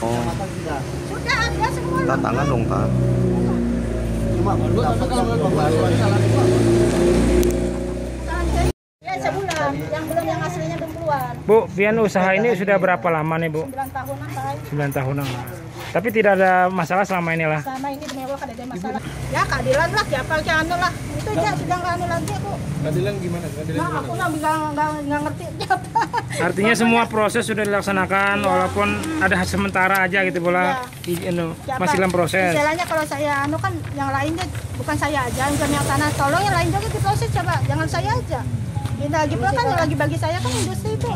Oh, Sudah ada semua. tak tangan dong, tak. Cuma baru salah Ya sebulan. Yang belum yang aslinya belum keluar. Bu, Pian usaha ini sudah berapa lama nih Bu? 9 tahunan Pak. 9 tahunan. Tapi tidak ada masalah selama ini lah. Sama ini demi Allah kada ada masalah. Ya keadilan lah, siapa yang anu lah. Itu aja sudah nggak anu lagi aku. Keadilan gimana? Keadilan Nah, aku nggak bilang nggak nggak ngerti. Artinya semua proses sudah dilaksanakan walaupun ada sementara aja gitu bola i- anu, Siapa? masih dalam proses. Istilahnya kalau saya anu kan yang lainnya bukan saya aja yang yang sana tolong yang lain juga diproses coba jangan saya aja. Kita lagi pula kan yang lagi bagi saya kan industri itu.